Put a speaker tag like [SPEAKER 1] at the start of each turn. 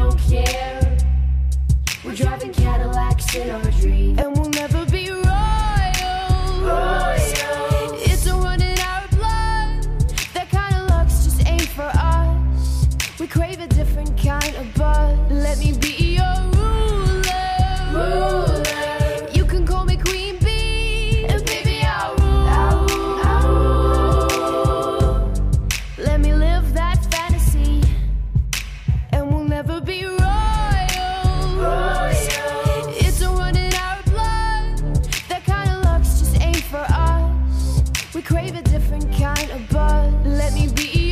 [SPEAKER 1] don't care. We're driving Cadillacs in our dreams. And we'll never be royal. It's a run in our blood. That kind of luck's just ain't for us. We crave a different kind of buzz. Let me be crave a different kind of buzz. Let me be